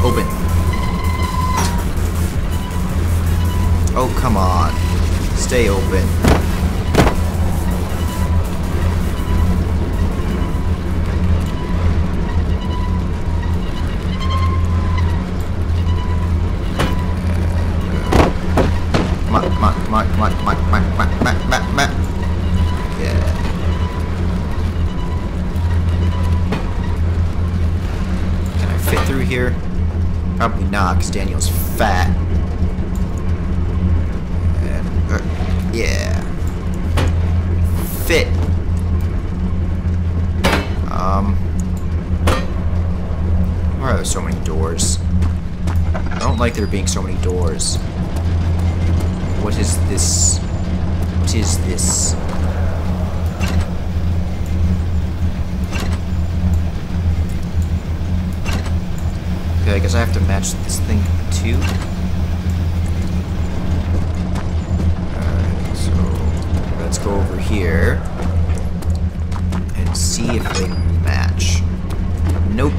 Open. Oh, come on. Stay open. Fit through here? Probably not, because Daniel's fat. And, uh, yeah. Fit. Um. Why are there so many doors? I don't like there being so many doors. What is this? What is this? I guess I have to match this thing too. Alright, so let's go over here and see if they match. Nope.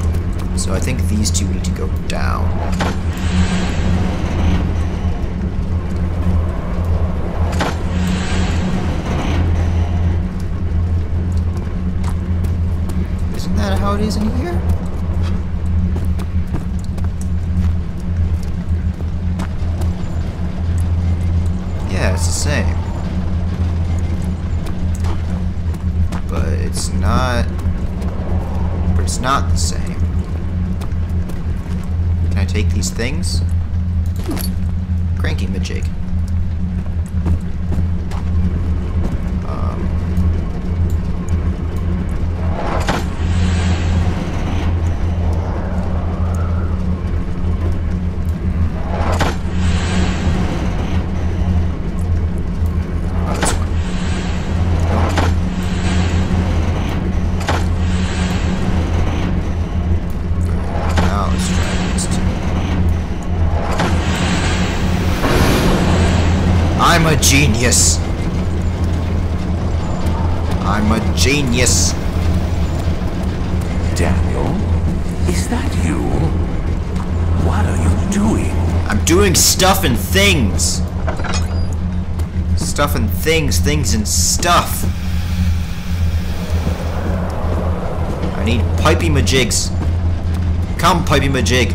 So I think these two need to go down. Isn't that how it is in here? Yeah, it's the same. But it's not... But it's not the same. Can I take these things? Cranky Majig. Um... genius. I'm a genius. Daniel, is that you? What are you doing? I'm doing stuff and things. Stuff and things, things and stuff. I need pipey majigs. Come, pipey majig.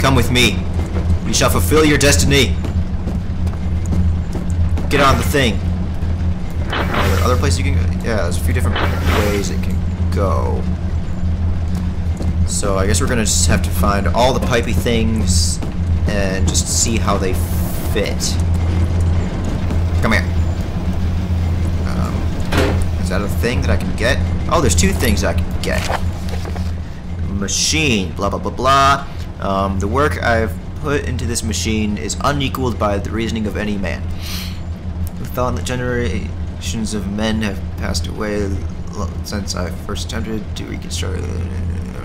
Come with me. You shall fulfill your destiny. Get on the thing. Are there other places you can go? Yeah, there's a few different ways it can go. So I guess we're gonna just have to find all the pipey things and just see how they fit. Come here. Um, is that a thing that I can get? Oh, there's two things I can get. Machine, blah blah blah blah. Um, the work I've put into this machine is unequaled by the reasoning of any man. Thought that generations of men have passed away since I first attempted to reconstruct.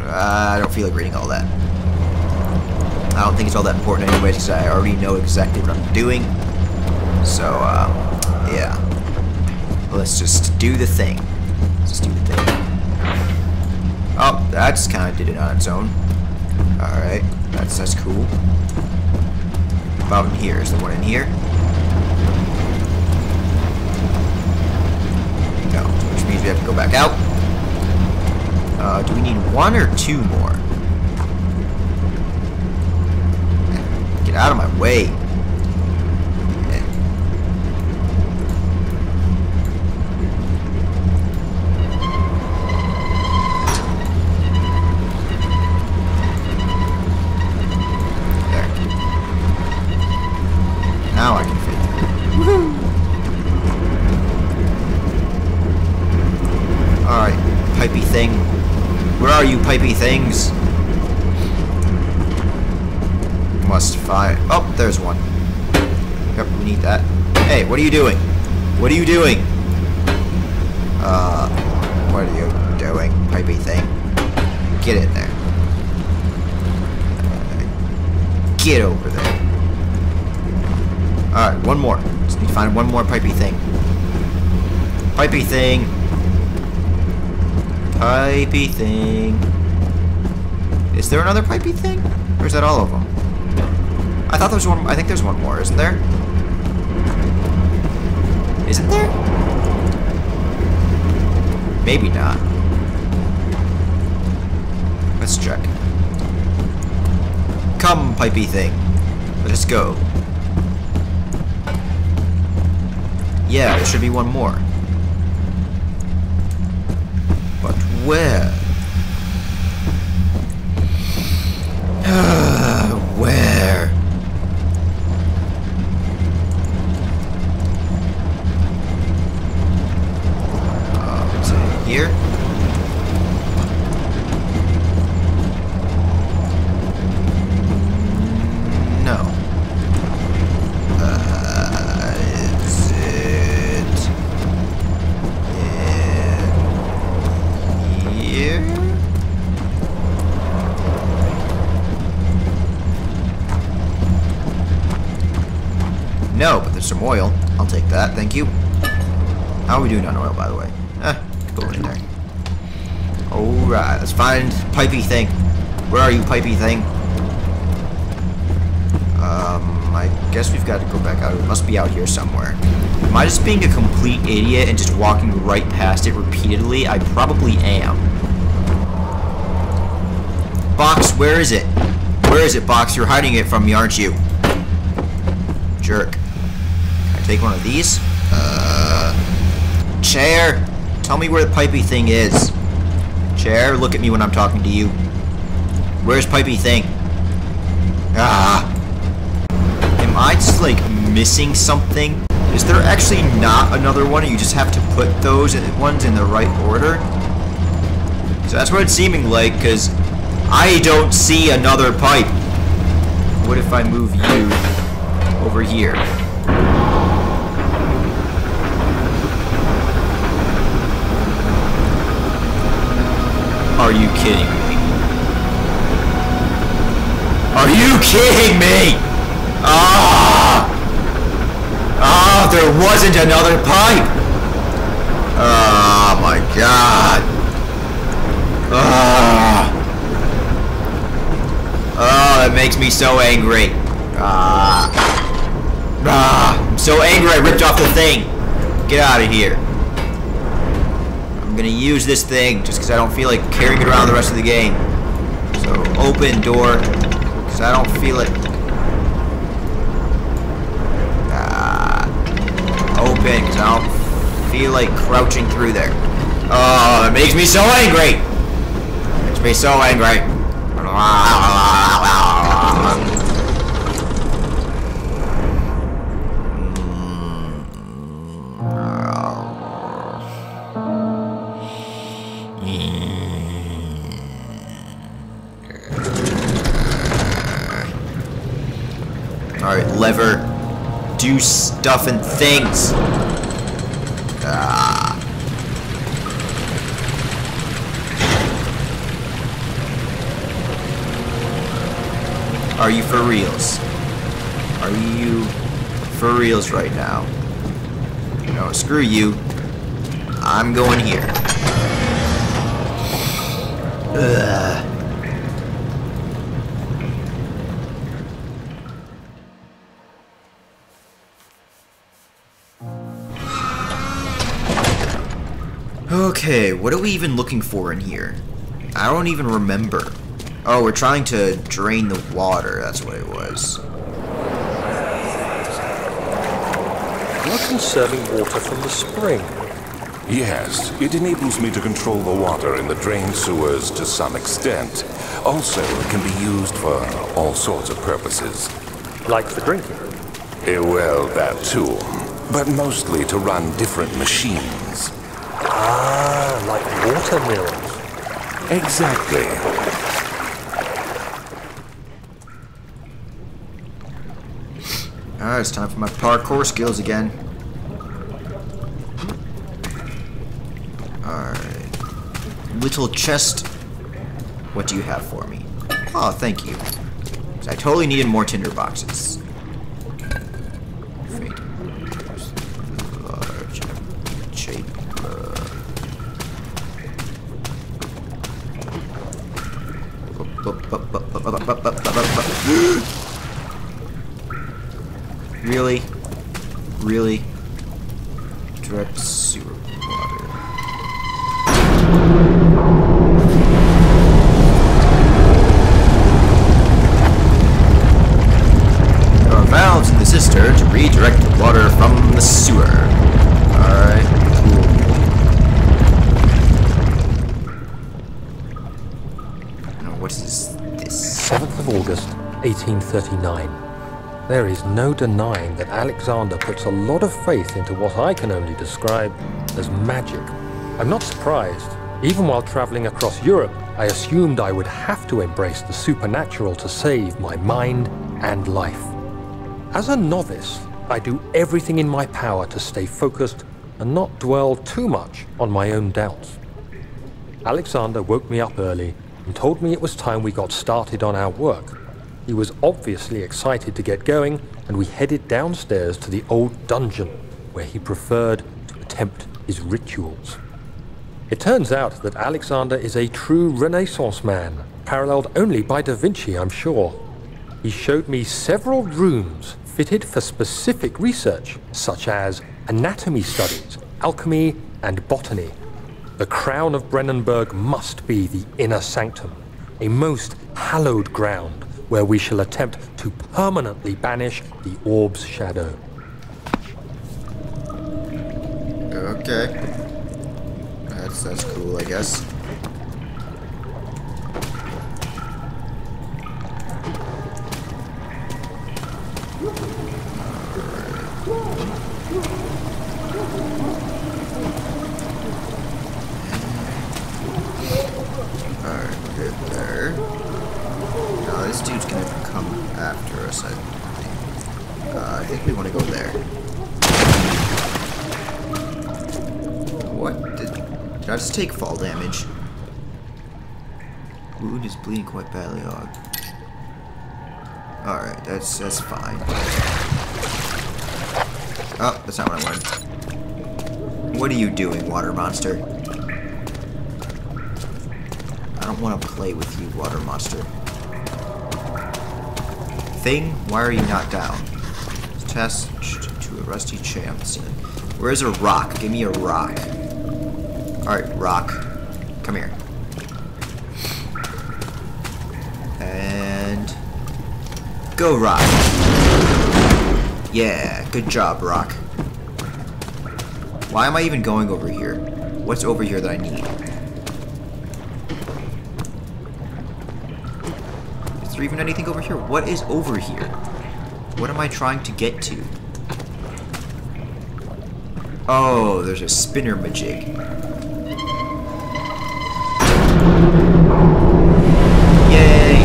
I don't feel like reading all that. I don't think it's all that important anyways because I already know exactly what I'm doing. So, uh, yeah. Let's just do the thing. Let's just do the thing. Oh, that just kind of did it on its own. Alright, that's, that's cool. About in here. Is the one in here? We have to go back out. Uh, do we need one or two more? Get out of my way. Pipey things? Must find. Oh, there's one. Yep, we need that. Hey, what are you doing? What are you doing? Uh, what are you doing, pipey thing? Get in there. Uh, get over there. Alright, one more. Just need to find one more pipey thing. Pipey thing. Pipey thing. Is there another pipey thing? Or is that all of them? I thought there was one. I think there's one more, isn't there? Isn't there? Maybe not. Let's check. Come, pipey thing. Let us go. Yeah, there should be one more. But where? No, but there's some oil. I'll take that, thank you. How are we doing on oil, by the way? Eh, go in there. Alright, let's find Pipey Thing. Where are you, Pipey Thing? Um, I guess we've got to go back out. It must be out here somewhere. Am I just being a complete idiot and just walking right past it repeatedly? I probably am. Box, where is it? Where is it, Box? You're hiding it from me, aren't you? Jerk. Take one of these? Uh, chair, tell me where the pipey thing is. Chair, look at me when I'm talking to you. Where's pipey thing? Ah. Am I just like missing something? Is there actually not another one you just have to put those ones in the right order? So that's what it's seeming like, because I don't see another pipe. What if I move you over here? Are you kidding me? Are you kidding me? Ah! Ah, there wasn't another pipe! Oh my god. Ah. Oh, that makes me so angry. Ah. Ah, I'm so angry I ripped off the thing. Get out of here. I'm gonna use this thing just because I don't feel like carrying it around the rest of the game. So open door, because I don't feel it. Ah, open, because I don't feel like crouching through there. Oh, it makes me so angry. It makes me so angry. Stuff and things. Ah. Are you for reals? Are you for reals right now? No, screw you. I'm going here. Ugh. Okay, what are we even looking for in here? I don't even remember. Oh, we're trying to drain the water. That's what it was. You're conserving water from the spring. Yes, it enables me to control the water in the drain sewers to some extent. Also, it can be used for all sorts of purposes. Like for drinking. Eh, well, that too. But mostly to run different machines. Ah, like water mills. Exactly. Alright, it's time for my parkour skills again. Alright. Little chest. What do you have for me? Oh, thank you. I totally needed more tinder boxes. Really? Really? Drip sewer water. 1839. There is no denying that Alexander puts a lot of faith into what I can only describe as magic. I'm not surprised. Even while traveling across Europe, I assumed I would have to embrace the supernatural to save my mind and life. As a novice, I do everything in my power to stay focused and not dwell too much on my own doubts. Alexander woke me up early and told me it was time we got started on our work. He was obviously excited to get going, and we headed downstairs to the old dungeon, where he preferred to attempt his rituals. It turns out that Alexander is a true Renaissance man, paralleled only by Da Vinci, I'm sure. He showed me several rooms fitted for specific research, such as anatomy studies, alchemy, and botany. The crown of Brennenburg must be the inner sanctum, a most hallowed ground where we shall attempt to permanently banish the orb's shadow. Okay. That's that's cool, I guess. Alright, good there. This dude's gonna come after us, I think. Uh, I think we want to go there. What? Did, did I just take fall damage? Wound is bleeding quite badly. Oh. Alright, that's that's fine. Oh, that's not what I wanted. What are you doing, water monster? I don't want to play with you, water monster. Thing, why are you not down? Test to a rusty champion. Where's a rock? Give me a rock. Alright, rock. Come here. And... Go, rock. Yeah, good job, rock. Why am I even going over here? What's over here that I need? Is there even anything over here? What is over here? What am I trying to get to? Oh, there's a spinner majig. Yay!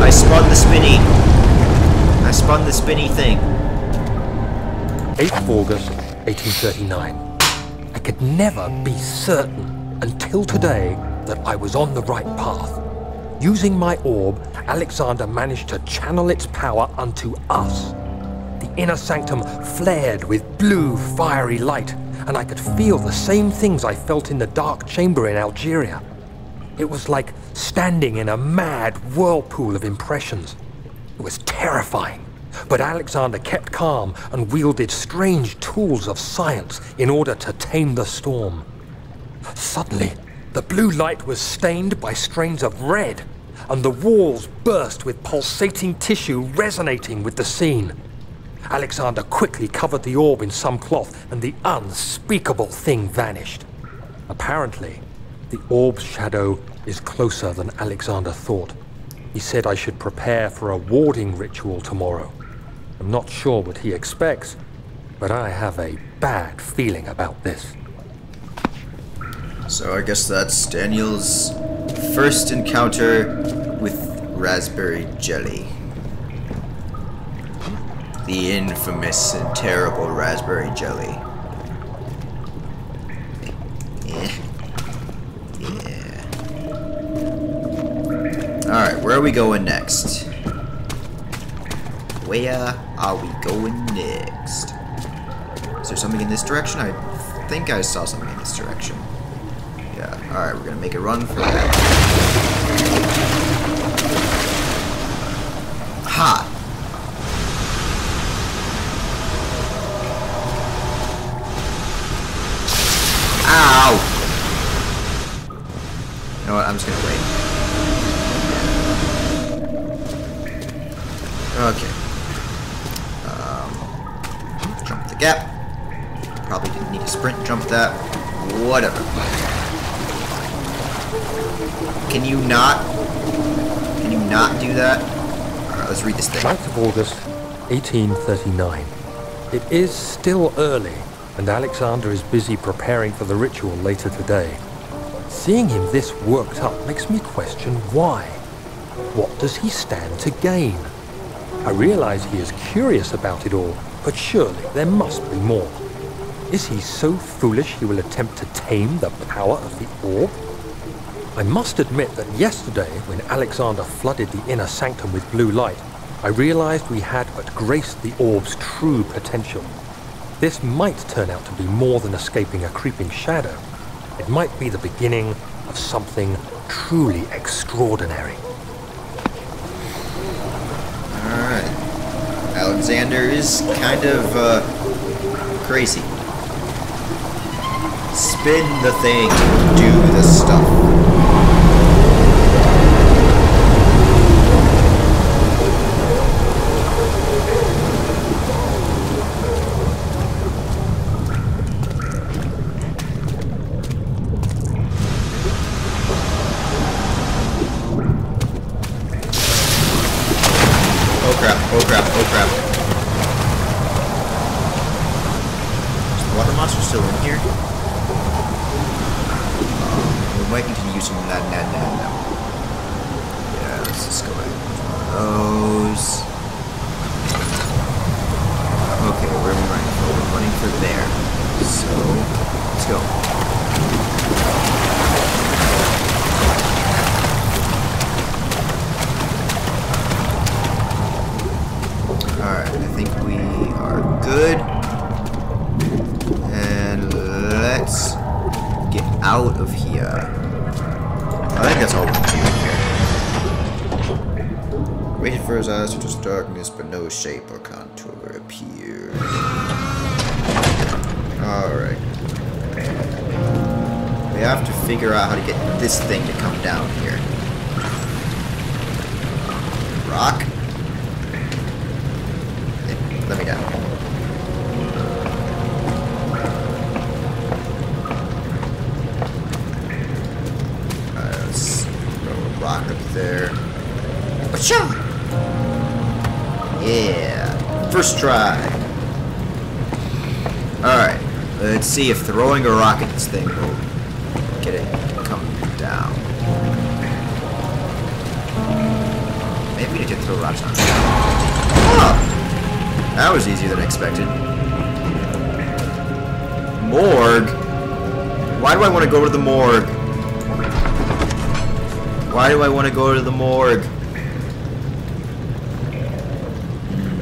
I spun the spinny. I spun the spinny thing. 8th of August, 1839. I could never be certain until today that I was on the right path. Using my orb, Alexander managed to channel its power unto us. The inner sanctum flared with blue, fiery light, and I could feel the same things I felt in the dark chamber in Algeria. It was like standing in a mad whirlpool of impressions. It was terrifying, but Alexander kept calm and wielded strange tools of science in order to tame the storm. Suddenly, the blue light was stained by strains of red, and the walls burst with pulsating tissue resonating with the scene. Alexander quickly covered the orb in some cloth, and the unspeakable thing vanished. Apparently, the orb's shadow is closer than Alexander thought. He said I should prepare for a warding ritual tomorrow. I'm not sure what he expects, but I have a bad feeling about this. So I guess that's Daniel's first encounter with raspberry jelly. The infamous and terrible raspberry jelly. Eh. Yeah. Alright, where are we going next? Where are we going next? Is there something in this direction? I think I saw something in this direction. Alright, we're gonna make a run for that. Okay. Um, jump the gap. Probably didn't need to sprint jump that. Whatever. Can you not? Can you not do that? Alright, let's read this thing. 9th of August, 1839. It is still early, and Alexander is busy preparing for the ritual later today. Seeing him this worked up makes me question why. What does he stand to gain? I realize he is curious about it all, but surely there must be more. Is he so foolish he will attempt to tame the power of the orb? I must admit that yesterday, when Alexander flooded the inner sanctum with blue light, I realized we had but graced the orb's true potential. This might turn out to be more than escaping a creeping shadow. It might be the beginning of something truly extraordinary. Alright. Alexander is kind of, uh, crazy. Spin the thing, do the stuff. Oh crap, oh crap, oh crap. Is the water monster still in here? Um, we might continue using that net net now. Yeah, let's just go ahead and use of those. Okay, where are we running for? We're running for there. So, let's go. Good. And let's get out of here. I think that's all we can do here. Waited for his eyes to just darkness, but no shape or contour appeared. Alright. We have to figure out how to get this thing to come down here. Rock? Rock up there. Achoo! Yeah. First try. Alright. Let's see if throwing a rock at this thing will get it come down. Maybe we need to throw rocks on. Oh! That was easier than expected. Morgue? Why do I want to go to the morgue? Why do I want to go to the morgue?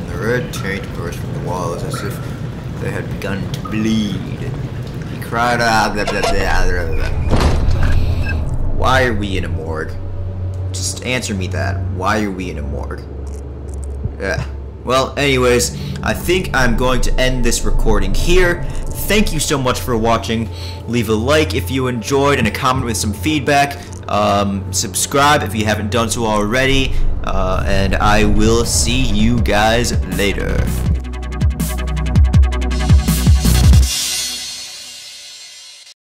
The red taint burst from the walls as if they had begun to bleed. He cried out. Blah, blah, blah. Why are we in a morgue? Just answer me that. Why are we in a morgue? Yeah. Well, anyways, I think I'm going to end this recording here. Thank you so much for watching. Leave a like if you enjoyed and a comment with some feedback. Um, subscribe if you haven't done so already. Uh, and I will see you guys later.